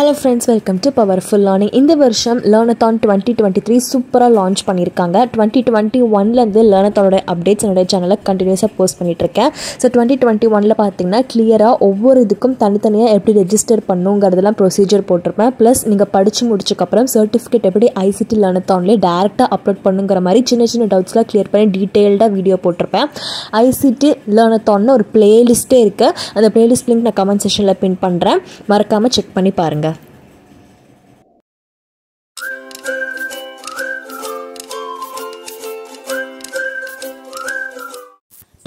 Hello friends welcome to powerful learning இந்த வருஷம் learnathon twenty twenty three சூப்பராக launch பண்ணியிருக்காங்க. டுவெண்ட்டி டுவெண்ட்டி ஒன்லேருந்து லேர்னத்தானோட அப்டேட்ஸ் என்னுடைய சேனலில் கண்டினியூஸாக போஸ்ட் பண்ணிகிட்ருக்கேன் ஸோ டுவெண்ட்டி டுவெண்ட்டி ஒனில் பார்த்தீங்கன்னா கிளியராக ஒவ்வொரு இதுக்கும் தனித்தனியாக எப்படி ரெஜிஸ்டர் பண்ணுங்கிறதெல்லாம் ப்ரொசீஜர் போட்டிருப்பேன். ப்ளஸ் நீங்கள் படித்து முடிச்சக்கப்புறம் சர்டிஃபிகேட் எப்படி ஐசிடி லேர்னத்தான்லேயே டேரெக்டாக அப்லோட் பண்ணுங்கிற மாதிரி சின்ன சின்ன டவுட்ஸ்லாம் கிளியர் பண்ணி டீட்டெயில்டாக வீடியோ போட்டிருப்பேன். ஐசிடி லேர்னத்தான்னு ஒரு பிளேலிஸ்ட்டே இருக்குது அந்த பிளேலிஸ்ட் லிங்க் நான் கமெண்ட் செஷனில் பின் பண்ணுறேன் மறக்காமல் செக் பண்ணி பாருங்கள்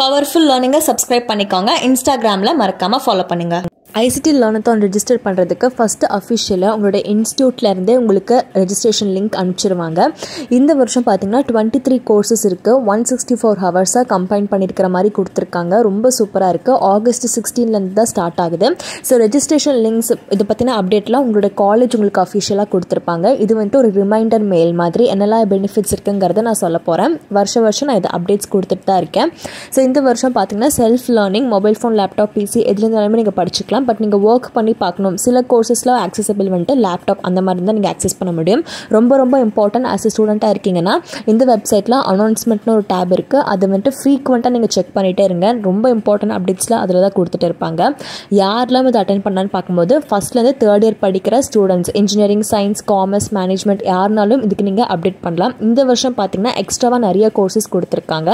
பவர்ஃபுல் லேர்னிங்கை சப்ஸ்கிரைப் பண்ணிக்கோங்க. இன்ஸ்டாகிராமில் மறக்காமல் ஃபாலோ பண்ணுங்கள் ஐசிடி லேர்னத்தான் ரெஜிஸ்டர் பண்ணுறதுக்கு ஃபஸ்ட்டு அஃபிஷியலாக உங்களுடைய இன்ஸ்டியூட்லேருந்தே உங்களுக்கு ரெஜிஸ்ட்ரேஷன் லிங்க் அனுப்பிச்சிருவாங்க. இந்த வருஷம் பார்த்தீங்கன்னா டுவெண்ட்டி த்ரீ கோர்சஸ் இருக்குது ஒன் சிக்ஸ்டி ஃபோர் ஹவர்ஸாக கம்பைன் பண்ணியிருக்கிற மாதிரி கொடுத்துருக்காங்க. ரொம்ப சூப்பராக இருக்குது ஆகஸ்ட் சிக்ஸ்டீன்லேருந்து தான் ஸ்டார்ட் ஆகுது. ஸோ ரெஜிஸ்ட்ரேஷன் லிங்க்ஸ் இதை பற்றின அப்டேட்லாம் உங்களோட காலேஜ் உங்களுக்கு அஃபிஷியலாக கொடுத்துருப்பாங்க. இது வந்துட்டு ஒரு ரிமைண்டர் மெயில் மாதிரி என்னெல்லாம் பெனிஃபிட்ஸ் இருக்குங்கிறத நான் சொல்ல போகிறேன் வருஷ வருஷம் நான் இதை அப்டேட்ஸ் கொடுத்துட்டு தான் இருக்கேன். ஸோ இந்த வருஷம் பார்த்தீங்கன்னா self learning mobile phone laptop PC எதுலேருந்தாலுமே நீங்கள் படிச்சுக்கலாம். பட் நீங்கள் ஒர்க் பண்ணி பார்க்கணும். சில கோர்சஸில் ஆக்சசபிள் வந்துட்டு லேப்டாப் அந்த மாதிரி தான் நீங்கள் ஆக்சஸ் பண்ண முடியும். ரொம்ப ரொம்ப இம்பார்ட்டன்ட் ஆஸ் எ ஸ்டூடெண்ட்டாக இருக்கீங்கன்னா இந்த வெப்சைட்டில் அனௌன்ஸ்மெண்ட்னு ஒரு டேப் இருக்குது அது வந்துட்டு ஃப்ரீக்வெண்ட்டாக நீங்கள் செக் பண்ணிகிட்டே இருங்க. ரொம்ப இம்பார்ட்டன்ட் அப்டேட்ஸ்லாம் அதில் தான் கொடுத்துட்டு இருப்பாங்க. யாரெல்லாம் இது அட்டன் பண்ணான்னு பார்க்கும்போது ஃபஸ்ட்லேருந்து தேர்ட் இயர் படிக்கிற students engineering science commerce management யாருனாலும் இதுக்கு நீங்கள் அப்டேட் பண்ணலாம். இந்த வருஷம் பார்த்தீங்கன்னா எக்ஸ்ட்ராவாக நிறைய கோர்சஸ் கொடுத்துருக்காங்க.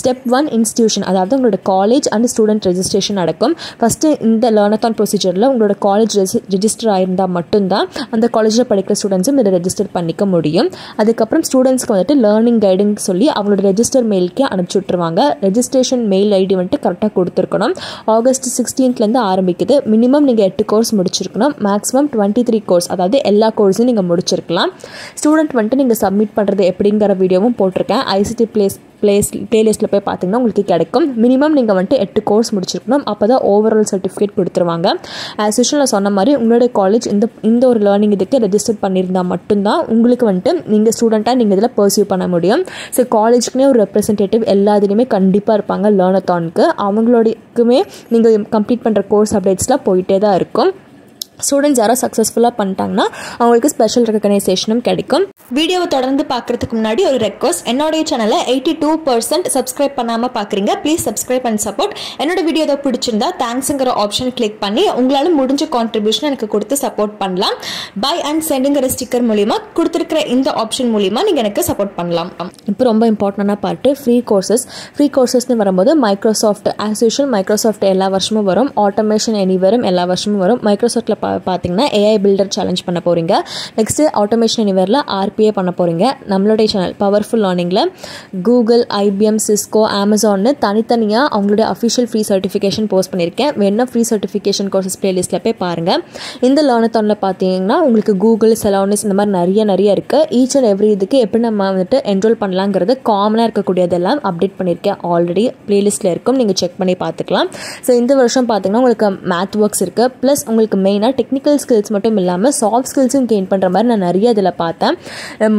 ஸ்டெப் ஒன் இன்ஸ்டியூஷன் அதாவது உங்களோட காலேஜ் அண்ட் ஸ்டூடெண்ட் ரெஜிஸ்ட்ரேஷன் நடக்கும். ஃபஸ்ட்டு இந்த லேர்னத்தான் ப்ரொசீஜரில் உங்களோட காலேஜ் ரெஜிஸ்டர் ஆயிருந்தால் மட்டும்தான் அந்த காலேஜில் படிக்கிற ஸ்டூடெண்ட்ஸும் இதை ரெஜிஸ்டர் பண்ணிக்க முடியும். அதுக்கப்புறம் ஸ்டூடெண்ட்ஸ்க்கு வந்துட்டு லேர்னிங் கைடுன்னு சொல்லி அவங்களோட ரெஜிஸ்டர் மெயிலுக்கே அனுப்பிச்சி விட்ருவாங்க ரெஜிஸ்ட்ரேஷன் மெயில் ஐடி வந்துட்டு கரெக்டாக கொடுத்துருக்கணும். ஆகஸ்ட் சிக்ஸ்டீன்த்லேருந்து ஆரம்பிக்குது. மினிமம் நீங்கள் எட்டு கோர்ஸ் முடிச்சிருக்கணும். மேக்ஸிமம் டுவெண்ட்டி த்ரீ கோர்ஸ் அதாவது எல்லா கோர்ஸும் நீங்கள் முடிச்சிருக்கலாம். ஸ்டூடெண்ட் வந்துட்டு நீங்கள் சப்மிட் பண்ணுறது எப்படிங்கிற வீடியோவும் போட்டிருக்கேன். ஐசிடி பிளேஸ் பிளேஸ் பிளேலிஸ்ட்டில் போய் பார்த்தீங்கன்னா உங்களுக்கு கிடைக்கும். மினிமம் நீங்கள் வந்துட்டு எட்டு கோர்ஸ் முடிச்சிருக்கணும். அப்போ தான் ஓவரால் சர்டிஃபிகேட் கொடுத்துருவாங்க. ஆஸ் யூஷுவல் நான் சொன்ன மாதிரி உங்களுடைய காலேஜ் இந்த இந்த ஒரு லேர்னிங் இதுக்கு ரெஜிஸ்டர் பண்ணியிருந்தால் மட்டும்தான் உங்களுக்கு வந்துட்டு நீங்கள் ஸ்டூடெண்ட்டாக நீங்கள் இதில் பர்சியூ பண்ண முடியும். ஸோ காலேஜுக்குனே ஒரு ரெப்ரசன்டேட்டிவ் எல்லா இதுலேயுமே கண்டிப்பாக இருப்பாங்க லேர்னத்தானுக்கு அவங்களோடக்குமே நீங்கள் கம்ப்ளீட் பண்ணுற கோர்ஸ் அப்டேட்ஸ்லாம் போயிட்டே தான் இருக்கும். ஸ்டூடெண்ட்ஸ் யாரோ சக்ஸஸ்ஃபுல்லாக பண்ணிட்டாங்கன்னா அவங்களுக்கு ஸ்பெஷல் ரெக்கக்னைசேஷனும் கிடைக்கும். வீடியோவை தொடர்ந்து பார்க்குறதுக்கு முன்னாடி ஒரு ரெக்வஸ்ட் என்னுடைய சேனலை எயிட்டி டூ பர்சன்ட் சப்ஸ்கிரைப் பண்ணாமல் பார்க்குறீங்க. ப்ளீஸ் சப்ஸ்கிரைப் அண்ட் சப்போர்ட் என்னோட வீடியோ ஏதோ பிடிச்சிருந்தா தேங்க்ஸுங்கிற ஆப்ஷன் கிளிக் பண்ணி உங்களால் முடிஞ்ச கான்ட்ரிபியூஷன் எனக்கு கொடுத்து சப்போர்ட் பண்ணலாம். பை அண்ட் சென்டுங்கிற ஸ்டிக்கர் மூலிமா கொடுத்துருக்கிற இந்த ஆப்ஷன் மூலிமா நீங்கள் எனக்கு சப்போர்ட் பண்ணலாம். இப்போ ரொம்ப இம்பார்ட்டண்டான பார்ட்டு ஃப்ரீ கோர்சஸ் ஃப்ரீ கோர்சஸ்னு வரும்போது மைக்ரோசாஃப்ட் ஆஸ் யூஷுவல் மைக்ரோசாஃப்ட் எல்லா வருஷமும் வரும். ஆட்டோமேஷன் எனிவரும் எல்லா வருஷமும் வரும். மைக்ரோசாஃப்ட்டில் பார்த்தீங்கன்னா ஏஐ பில்டர் சேலஞ்ச் பண்ண போகிறீங்க நெக்ஸ்ட்டு ஆட்டோமேஷன் எனிவரில் ஆர்பிஏ பண்ண போகிறீங்க நம்மளுடைய சேனல் பவர்ஃபுல் லேர்னிங்கில் கூகுள் ஐபிஎம் சிஸ்கோ அமேசான்னு தனித்தனியாக அவங்களுடைய அஃபிஷியல் ஃப்ரீ சர்டிஃபிகேஷன் போஸ்ட் பண்ணியிருக்கேன். வேணா ஃப்ரீ சர்டிஃபிகேஷன் கோர்சஸ் ப்ளேலிஸ்ட்டில் போய் பாருங்கள் இந்த லேர்னத்தானில் பார்த்தீங்கன்னா உங்களுக்கு கூகுள் செலோனிஸ் இந்த மாதிரி நிறைய நிறைய இருக்குது ஈச் அண்ட் எவ்ரி இதுக்கு எப்படி நம்ம வந்துட்டு என்ரோல் பண்ணலாங்கிறது காமனாக இருக்கக்கூடியதெல்லாம் அப்டேட் பண்ணியிருக்கேன். ஆல்ரெடி ப்ளேலிஸ்ட்டில் இருக்கும். நீங்கள் செக் பண்ணி பார்த்துக்கலாம் ஸோ இந்த வருஷம் பார்த்தீங்கன்னா உங்களுக்கு மேத் ஒர்க்ஸ் இருக்குது ப்ளஸ் உங்களுக்கு மெயினாக டெக்னிக்கல் ஸ்கில்ஸ் மட்டும் இல்லாமல் சாஃப்ட் ஸ்கில்ஸும் கெயின் பண்ணுற மாதிரி நான் நிறைய இதில் பார்த்தேன்.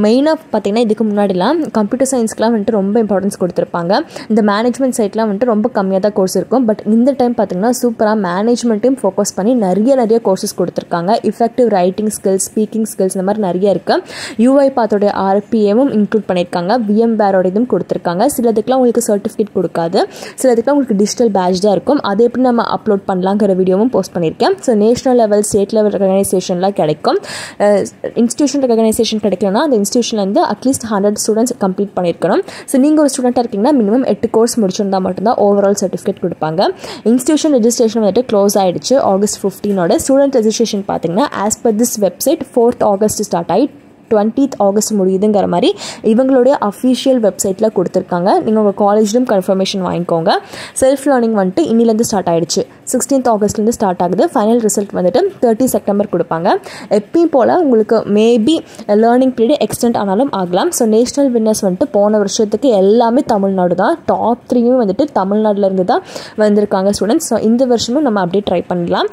மெயினாக பார்த்தீங்கன்னா இதுக்கு முன்னாடிலாம் கம்ப்யூட்டர் சயின்ஸ்க்குலாம் வந்துட்டு ரொம்ப இம்பார்ட்டன்ஸ் கொடுத்துருப்பாங்க. இந்த மேனேஜ்மெண்ட் சைட்லாம் வந்துட்டு ரொம்ப கம்மியாக தான் கோர்ஸ் இருக்கும். பட் இந்த டைம் பார்த்தீங்கன்னா சூப்பராக மேனேஜ்மெண்ட்டையும் ஃபோக்கஸ் பண்ணி நிறைய நிறைய கோர்சஸ் கொடுத்துருக்காங்க. Effective writing skills speaking skills இந்த மாதிரி நிறைய இருக்குது யூஐ பாத்தோடைய ஆர்பிஎமும் இன்க்ளூட் பண்ணியிருக்காங்க. விஎம் பேரோட இதுவும் கொடுத்துருக்காங்க. சிலதுக்குலாம் உங்களுக்கு சர்டிஃபிகேட் கொடுக்காது. சிலதுக்குலாம் உங்களுக்கு டிஜிட்டல் பேட்ச் தான் இருக்கும். அதை எப்படி நம்ம அப்லோட் பண்ணலாங்கிற வீடியோவும் போஸ்ட் பண்ணியிருக்கேன். So national level state level ரெகனைசேஷன்லாம் கிடைக்கும். இன்ஸ்டியூஷன் ரெகனைசேஷன் கிடைக்கலனா அந்த இன்ஸ்டியூஷன்லேருந்து at least hundred students complete பண்ணியிருக்கணும் ஸோ நீங்கள் ஒரு ஸ்டூடெண்ட்டாக இருக்கீங்கன்னா மினிமம் எட்டு கோர்ஸ் முடிச்சிருந்தா மட்டும்தான் ஓவரால் சர்டிஃபிகேட் கொடுப்பாங்க. இன்ஸ்டியூஷன் ரெஜிஸ்ட்ரேஷன் வந்துட்டு க்ளோஸ் ஆகிடுச்சு ஆகஸ்ட் ஃபிஃப்டீனோட ஸ்டூடெண்ட் ரெஜிஸ்ட்ரேஷன் பார்த்தீங்கன்னா as per this website fourth August start ஆகி டுவெண்ட்டீத் ஆகஸ்ட் முடியுதுங்கிற மாதிரி இவங்களுடைய அஃபிஷியல் வெப்சைட்டில் கொடுத்துருக்காங்க. நீங்கள் உங்கள் காலேஜ்லையும் கன்ஃபர்மேஷன் வாங்கிக்கோங்க. செல்ஃப் லேர்னிங் வந்துட்டு இன்னிலேருந்து ஸ்டார்ட் ஆகிடுச்சு சிக்ஸ்டீன்த் ஆகஸ்ட்லேருந்து ஸ்டார்ட் ஆகுது. ஃபைனல் ரிசல்ட் வந்துட்டு தேர்ட்டி செப்டம்பர் கொடுப்பாங்க. எப்பயும் போல் உங்களுக்கு மேபி லேர்னிங் பீரியட் எக்ஸ்டெண்ட் ஆனாலும் ஆகலாம். ஸோ நேஷ்னல் வின்னர்ஸ் வந்துட்டு போன வருஷத்துக்கு எல்லாமே தமிழ்நாடு தான். டாப் த்ரீயும் வந்துட்டு தமிழ்நாட்டிலேருந்து தான் வந்திருக்காங்க ஸ்டூடெண்ட்ஸ் ஸோ இந்த வருஷமும் நம்ம அப்படியே ட்ரை பண்ணலாம்.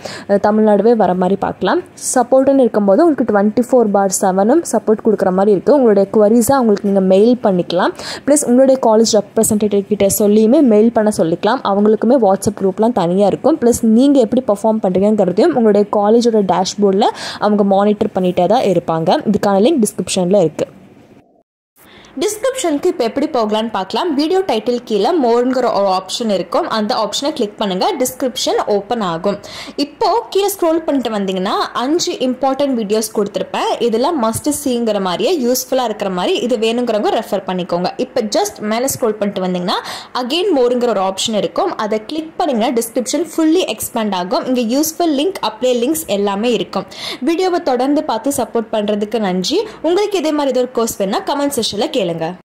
தமிழ்நாடுவே வர மாதிரி பார்க்கலாம். சப்போர்ட்டுன்னு இருக்கும்போது உங்களுக்கு டுவெண்ட்டி ஃபோர் பார் செவனும் சப்போர்ட் சப்போர்ட் கொடுக்குற மாதிரி இருக்குது உங்களுடைய குவரிஸை அவங்களுக்கு நீங்கள் மெயில் பண்ணிக்கலாம். ப்ளஸ் உங்களுடைய காலேஜ் ரெப்ரசன்டேட்டிவ் கிட்ட சொல்லியுமே மெயில் பண்ண சொல்லிக்கலாம். அவங்களுக்குமே வாட்ஸ்அப் குரூப்லாம் தனியாக இருக்கும். ப்ளஸ் ப்ளஸ் நீங்கள் எப்படி பர்ஃபார்ம் பண்ணுறீங்கிறதையும் உங்களுடைய காலேஜோட டேஷ்போர்டில் அவங்க மானிட்டர் பண்ணிகிட்டே தான் இருப்பாங்க. இதுக்கான லிங்க் டிஸ்கிரிப்ஷனில் இருக்குது டிஸ்கிரிப்ஷனுக்கு இப்போ எப்படி போகலான்னு பார்க்கலாம். வீடியோ டைட்டில் கீழே மோருங்கிற ஒரு ஆப்ஷன் இருக்கும். அந்த ஆப்ஷனை கிளிக் பண்ணுங்கள் டிஸ்கிரிப்ஷன் ஓப்பன் ஆகும். இப்போது கீழே ஸ்க்ரோல் பண்ணிட்டு வந்தீங்கன்னா அஞ்சு இம்பார்ட்டன்ட் வீடியோஸ் கொடுத்துருப்பேன். இதில் மஸ்ட் சீங்கிற மாதிரியே யூஸ்ஃபுல்லாக இருக்கிற மாதிரி இது வேணுங்கிறவங்க ரெஃபர் பண்ணிக்கோங்க. இப்போ ஜஸ்ட் மேலே ஸ்க்ரோல் பண்ணிட்டு வந்தீங்கன்னா அகெயின் மோருங்கிற ஒரு ஆப்ஷன் இருக்கும். அதை கிளிக் பண்ணிங்கன்னா டிஸ்கிரிப்ஷன் ஃபுல்லி எக்ஸ்பேண்ட் ஆகும். இங்கே யூஸ்ஃபுல் லிங்க் அப்ளை லிங்க்ஸ் எல்லாமே இருக்கும். வீடியோவை தொடர்ந்து பார்த்து சப்போர்ட் பண்ணுறதுக்கு நன்றி. உங்களுக்கு இதே மாதிரி ஏதோ ஒரு கோர்ஸ் வேணால் கமெண்ட் செஷனில் கேளுங்க. Telanga.